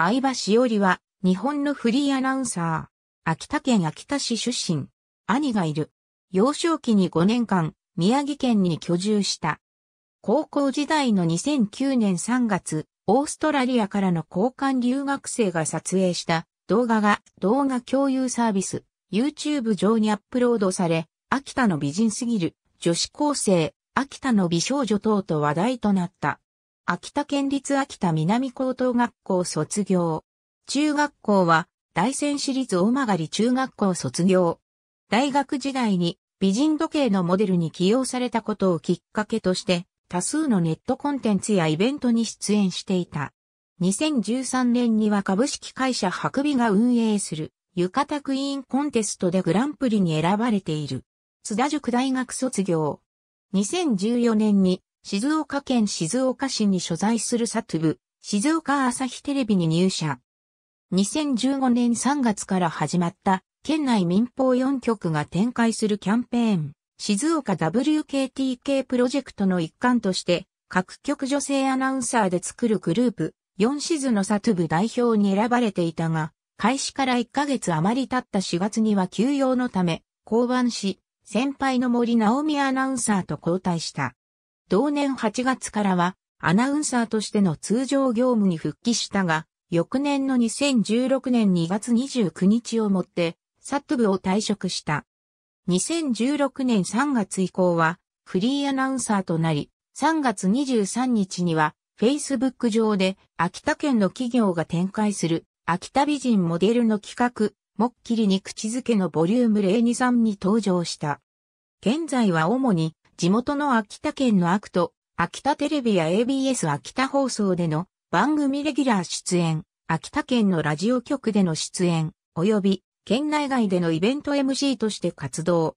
相葉しおりは、日本のフリーアナウンサー。秋田県秋田市出身。兄がいる。幼少期に5年間、宮城県に居住した。高校時代の2009年3月、オーストラリアからの交換留学生が撮影した動画が動画共有サービス YouTube 上にアップロードされ、秋田の美人すぎる女子高生、秋田の美少女等と話題となった。秋田県立秋田南高等学校卒業。中学校は大仙市立大曲中学校卒業。大学時代に美人時計のモデルに起用されたことをきっかけとして多数のネットコンテンツやイベントに出演していた。2013年には株式会社白美が運営する浴衣クイーンコンテストでグランプリに選ばれている。津田塾大学卒業。2014年に静岡県静岡市に所在するサトゥブ、静岡朝日テレビに入社。2015年3月から始まった県内民放4局が展開するキャンペーン、静岡 WKTK プロジェクトの一環として、各局女性アナウンサーで作るグループ、4シズのサトゥブ代表に選ばれていたが、開始から1ヶ月余り経った4月には休養のため、降板し、先輩の森直美アナウンサーと交代した。同年8月からはアナウンサーとしての通常業務に復帰したが、翌年の2016年2月29日をもって、サット部を退職した。2016年3月以降はフリーアナウンサーとなり、3月23日には Facebook 上で秋田県の企業が展開する秋田美人モデルの企画、もっきりに口づけのボリューム023に登場した。現在は主に地元の秋田県の AKT 秋田テレビや ABS 秋田放送での番組レギュラー出演、秋田県のラジオ局での出演、及び県内外でのイベント MC として活動。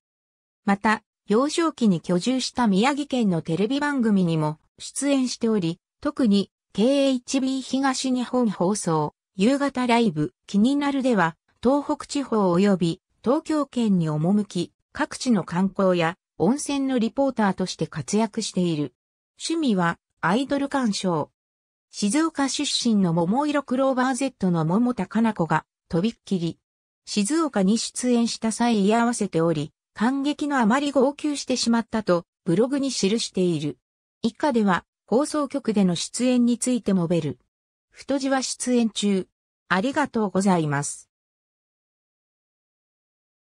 また、幼少期に居住した宮城県のテレビ番組にも出演しており、特に KHB 東日本放送、夕方ライブ、気になるでは、東北地方及び東京圏に赴き、各地の観光や温泉のリポーターとして活躍している。趣味はアイドル鑑賞。静岡出身の桃色クローバー Z の桃田かな子がとびっきり。静岡に出演した際居合わせており、感激のあまり号泣してしまったとブログに記している。以下では放送局での出演についてもべる。太字は出演中。ありがとうございます。